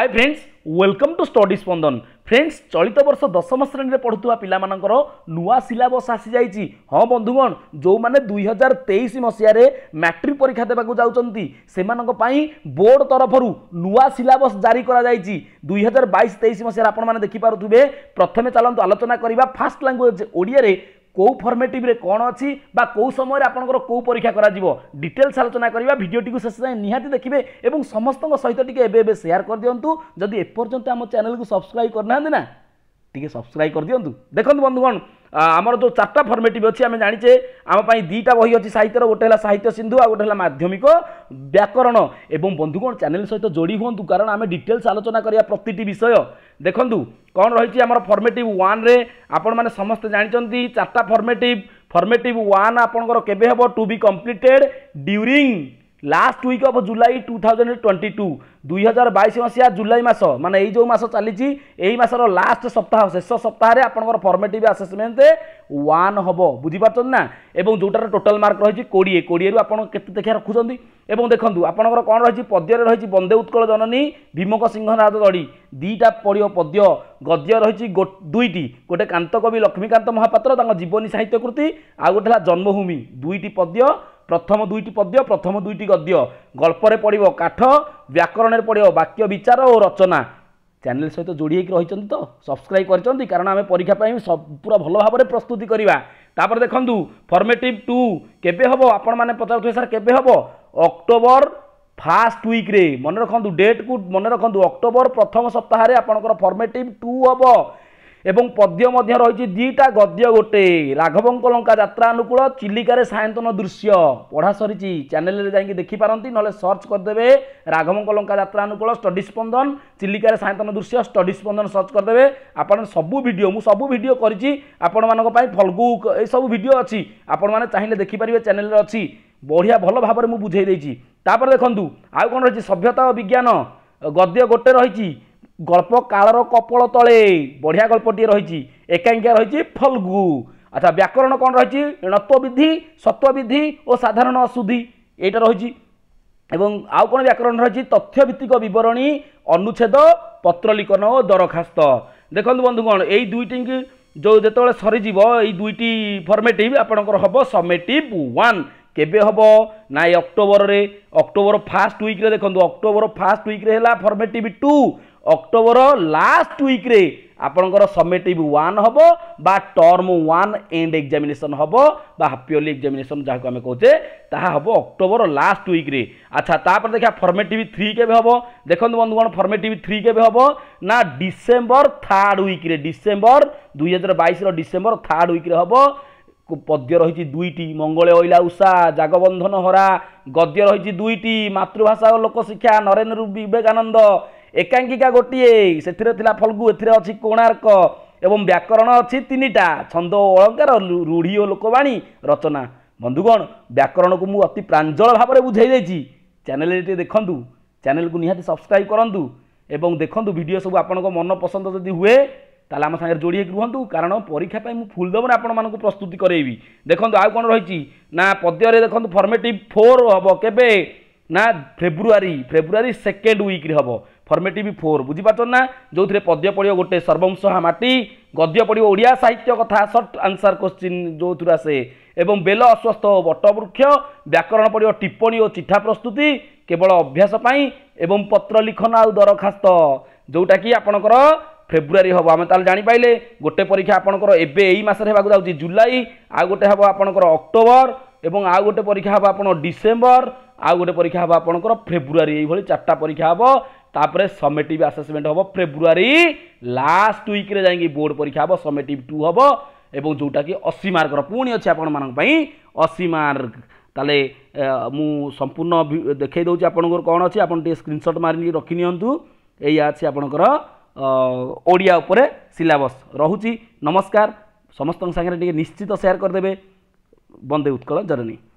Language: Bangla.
hi friends welcome to study Spandan friends ଚଳିତ ବର୍ଷ ଦଶମ ଶ୍ରେଣୀରେ ପଢ଼ୁଥିବା ପିଲାମାନଙ୍କର ନୂଆ ସିଲାବସ୍ ଆସିଯାଇଛି ହଁ ବନ୍ଧୁଗଣ ଯେଉଁମାନେ ଦୁଇ ହଜାର ତେଇଶ ମସିହାରେ ମ୍ୟାଟ୍ରିକ୍ ପରୀକ୍ଷା ଦେବାକୁ ଯାଉଛନ୍ତି ସେମାନଙ୍କ ପାଇଁ ବୋର୍ଡ଼ ତରଫରୁ ନୂଆ ସିଲାବସ୍ ଜାରି କରାଯାଇଛି ଦୁଇ ହଜାର ବାଇଶ ତେଇଶ ମସିହାରେ ଆପଣମାନେ ଦେଖିପାରୁଥିବେ ପ୍ରଥମେ ଚାଲନ୍ତୁ ଆଲୋଚନା କରିବା ଫାଷ୍ଟ ଲାଙ୍ଗୁଏଜ୍ ଓଡ଼ିଆରେ কেউ ফর্মেটিভ্রে কোণ অছি বা কেউ সময় আপনার কেউ পরীক্ষা করা ডিটেলস আলোচনা করা ভিডিওটি শেষ যায় নিহতি দেখবে এবং সমস্ত সহিত টিকি এবে এবে সেয়ার করে দিও যদি এপর্যন্ত আমার চ্যানেলকে সবসক্রাইব করে না টিকি সবসক্রাইব করে দিও দেখুন বন্ধুগণ আমার যে চারটা ফর্মেটিভ অছি আমি জাঁচে আমি দুইটা বই অছি সাহিত্যর গোটে হল সাহিত্য সিন্ধু আর গোটে হল মাধ্যমিক ব্যাকরণ এবং বন্ধুগণ চ্যানেল সহ যোড়ি হুম কারণ আমি ডিটেলস আলোচনা করা প্রতিটি বিষয় দেখুন কম রয়েছে আমার ফর্মেটিভ ওয়ান্রে আপন মানে সমস্তে জাঁচান চারটা ফর্মেটিভ ফর্মেটিভ ওয়ান আপনার কেবে হব to be completed during last week of July two thousand twenty two দুই হাজার বাইশ মশিয়া জুলাই মাস মানে এই যে মাস চালিছি এই মাসর লাস্ট সপ্তাহ শেষ সপ্তাহে আপনার ফর্মেটিভ আসেসমেন্ট ওয়ান হব বুঝিপারছেন না এবং যেটার টোটাল মার্ক রয়েছে কোড়িয়ে কোড়িয়ে আপনার কেতে দেখা রাখুন এবং দেখুন আপনার কম রয়েছে পদ্যরে রয়েছে বন্দে উৎকল জননী ভীমক সিংহনাথ দড়ি দুইটা পড়ব পদ্য গদ্য রয়েছে দুইটি গোটে কান্ত কবি লক্ষ্মীকান্ত মহাপাত্র তাঁর জীবনী সাহিত্য কৃতি আউ গোটে জন্মভূমি দুইটি পদ্য ପ୍ରଥମ ଦୁଇଟି ପଦ୍ୟ ପ୍ରଥମ ଦୁଇଟି ଗଦ୍ୟ ଗଳ୍ପରେ ପଡ଼ିବ କାଠ ବ୍ୟାକରଣରେ ପଡ଼ିବ ବାକ୍ୟ ବିଚାର ଓ ରଚନା ଚ୍ୟାନେଲ୍ ସହିତ ଯୋଡ଼ି ହେଇକି ରହିଛନ୍ତି ତ ସବସ୍କ୍ରାଇବ୍ କରିଛନ୍ତି କାରଣ ଆମେ ପରୀକ୍ଷା ପାଇଁ ପୁରା ଭଲ ଭାବରେ ପ୍ରସ୍ତୁତି କରିବା ତାପରେ ଦେଖନ୍ତୁ ଫର୍ମେଟିଭ୍ ଟୁ କେବେ ହେବ ଆପଣମାନେ ପଚାରୁଥିବେ ସାର୍ କେବେ ହେବ ଅକ୍ଟୋବର ଫାଷ୍ଟ ୱିକ୍ରେ ମନେ ରଖନ୍ତୁ ଡେଟ୍କୁ ମନେ ରଖନ୍ତୁ ଅକ୍ଟୋବର ପ୍ରଥମ ସପ୍ତାହରେ ଆପଣଙ୍କର ଫର୍ମେଟିଭ୍ ଟୁ ହେବ এবং পদ্য মধ্যে রয়েছে দুইটা গদ্য গোটে রাঘবঙ্ক লঙ্কা যাত্রা অনুকূল চিলিকার সায়ন্তন দৃশ্য পড়া সরিছি চ্যানেলে যাই দেখিপারতি নহলে সর্চ করেদেবে রাঘবঙ্ক লঙ্কা যাত্রা অনুকূল স্টডি স্পন্দন চিলিকার সায়ন্তন দৃশ্য স্টডি স্পন্দন সর্চ করেদেবে আপনার সবু ভিডিও মু সবু ভিডিও করেছি আপনার ফলগু সব ভিডিও অছি আপনার চাইলে দেখিপারে চ্যানেলে অছি বড়িয়া ভালো ভাবে মু বুঝাই দিয়েছি তাপরে দেখুন আউ কোণ রয়েছে সভ্যতা ও বিজ্ঞান গদ্য গোটে রয়েছে ଗଳ୍ପ କାଳର କପଳ ତଳେ ବଢ଼ିଆ ଗଳ୍ପଟିଏ ରହିଛି ଏକାଙ୍କିଆ ରହିଛି ଫଲ୍ଗୁ ଆଚ୍ଛା ବ୍ୟାକରଣ କ'ଣ ରହିଛି ଏଣତ୍ୱବିଧି ସତ୍ୱବିଧି ଓ ସାଧାରଣ ଅଶୁଦ୍ଧି ଏଇଟା ରହିଛି ଏବଂ ଆଉ କ'ଣ ବ୍ୟାକରଣ ରହିଛି ତଥ୍ୟଭିତ୍ତିକ ବିବରଣୀ ଅନୁଚ୍ଛେଦ ପତ୍ରଲିଖନ ଓ ଦରଖାସ୍ତ ଦେଖନ୍ତୁ ବନ୍ଧୁ କ'ଣ ଏଇ ଦୁଇଟିକି ଯେଉଁ ଯେତେବେଳେ ସରିଯିବ ଏଇ ଦୁଇଟି ଫର୍ମେଟିଭ୍ ଆପଣଙ୍କର ହେବ ସମେଟିଭ୍ ୱାନ୍ କେବେ ହେବ ନାଇଁ ଅକ୍ଟୋବରରେ ଅକ୍ଟୋବର ଫାର୍ଷ୍ଟ ୱିକ୍ରେ ଦେଖନ୍ତୁ ଅକ୍ଟୋବର ଫାର୍ଷ୍ଟ ୱିକ୍ରେ ହେଲା ଫର୍ମେଟିଭ୍ ଟୁ অক্টোবর লাস্ট উইক্রে ଆପଣଙ୍କର ସମିଟିଭ୍ ୱାନ୍ ହେବ ବା ଟର୍ମ ୱାନ୍ ଏଣ୍ଡ ଏକ୍ଜାମିନେସନ୍ ହେବ ବା ହାପ୍ ଇୟର୍ଲି ଏକ୍ଜାମିନେସନ୍ ଯାହାକୁ ଆମେ କହୁଛେ ତାହା ହେବ ଅକ୍ଟୋବର ଲାଷ୍ଟ ୱିକ୍ରେ ଆଚ୍ଛା ତାପରେ ଦେଖିବା ଫର୍ମେଟିଭ୍ ଥ୍ରୀ କେବେ ହେବ ଦେଖନ୍ତୁ ବନ୍ଧୁଗଣ ଫର୍ମେଟିଭ୍ ଥ୍ରୀ କେବେ ହେବ ନା ଡିସେମ୍ବର ଥାର୍ଡ଼ ୱିକ୍ରେ ଡିସେମ୍ବର ଦୁଇହଜାର ବାଇଶର ଡିସେମ୍ବର ଥାର୍ଡ଼ ୱିକ୍ରେ ହେବ ପଦ୍ୟ ରହିଛି ଦୁଇଟି ମଙ୍ଗଳେ ଅଇଲା ଉଷା ଜାଗବନ୍ଧନ ହରା ଗଦ୍ୟ ରହିଛି ଦୁଇଟି ମାତୃଭାଷା ଓ ଲୋକଶିକ୍ଷା ନରେନ୍ଦ୍ର ବିବେକାନନ୍ଦ ଏକାଙ୍କିକା ଗୋଟିଏ ସେଥିରେ ଥିଲା ଫଲ୍ଗୁ ଏଥିରେ ଅଛି କୋଣାର୍କ ଏବଂ ବ୍ୟାକରଣ ଅଛି ତିନିଟା ଛନ୍ଦ ଓ ଅଳଙ୍କାର ରୂଢ଼ି ଓ ଲୋକବାଣୀ ରଚନା ବନ୍ଧୁଗଣ ବ୍ୟାକରଣକୁ ମୁଁ ଅତି ପ୍ରାଞ୍ଜଳ ଭାବରେ ବୁଝାଇ ଦେଇଛି ଚ୍ୟାନେଲରେ ଟିକେ ଦେଖନ୍ତୁ ଚ୍ୟାନେଲକୁ ନିହାତି ସବସ୍କ୍ରାଇବ୍ କରନ୍ତୁ ଏବଂ ଦେଖନ୍ତୁ ଭିଡ଼ିଓ ସବୁ ଆପଣଙ୍କ ମନ ପସନ୍ଦ ଯଦି ହୁଏ ତାହେଲେ ଆମ ସାଙ୍ଗରେ ଯୋଡ଼ି ହେଇକି ରୁହନ୍ତୁ କାରଣ ପରୀକ୍ଷା ପାଇଁ ମୁଁ ଫୁଲ୍ ଦମରେ ଆପଣମାନଙ୍କୁ ପ୍ରସ୍ତୁତି କରେଇବି ଦେଖନ୍ତୁ ଆଉ କ'ଣ ରହିଛି ନା ପଦ୍ୟରେ ଦେଖନ୍ତୁ ଫର୍ମେଟିଭ୍ ଫୋର୍ ହେବ କେବେ ନା ଫେବୃଆରୀ ଫେବୃଆରୀ ସେକେଣ୍ଡ ୱିକ୍ରେ ହେବ ফর্মেটিভ ফোর বুঝিপারছ না যে পদ্য পড়ব গোটে সর্বংশহা মাটি গদ্য পড়ব ওড়িয়া সাহিত্য কথা সর্ট আনসার কোশ্চিন যে আসে এবং বেল অস্বস্থ ও বটবৃক্ষ ব্যাকরণ পড়ব টিপ্পণী ও চিঠা প্রস্তুতি কেবল অভ্যাস পাই এবং পত্র লিখন আউ দরখাস্ত যেটা কি আপনার ফেব্রুয়ারি হব আমি তাহলে জাঁপাইলে গোটে পরীক্ষা আপনার এবে এই মাসের হওয়া যাচ্ছে জুলাই আউ গোটে হব আপনার অক্টোবর এবং আউ গোটে পরীক্ষা হব আপনার ডিসেম্বর আউ গোটে পরীক্ষা হব আপনার ফেব্রুয়ারি এইভাবে চারটা পরীক্ষা হব तपर समेटिभ आसेसमेन्ट हेर्नु फेब्रुअरी लास्ट विकक बोर्ड परीक्षा हे समेट टु हे जोटाकि असी मर्क पि आपान असी मर्क त म सम्पूर्ण देखै देउ अहिले टे स्क्रिनसटट मि रकि यहाँ अहिले आपणको ओडिया सिलाबस रुचि नमस्कार समस्तले निश्चित सेयर गरिदेबे बन्दे उत्कल जननीी